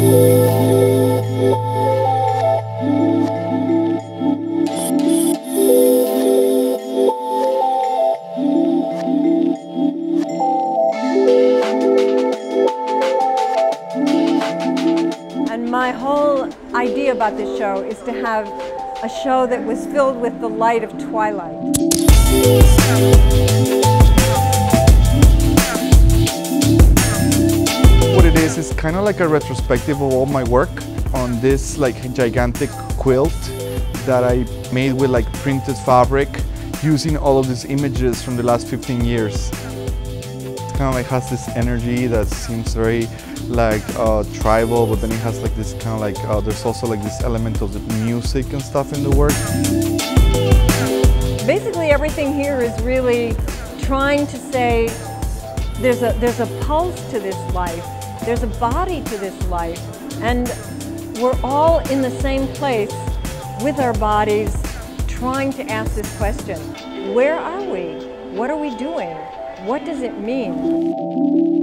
And my whole idea about this show is to have a show that was filled with the light of twilight. Is kind of like a retrospective of all my work on this like gigantic quilt that I made with like printed fabric using all of these images from the last 15 years. It kind of like has this energy that seems very like uh, tribal, but then it has like this kind of like, uh, there's also like this element of the music and stuff in the work. Basically everything here is really trying to say there's a, there's a pulse to this life, there's a body to this life, and we're all in the same place with our bodies trying to ask this question. Where are we? What are we doing? What does it mean?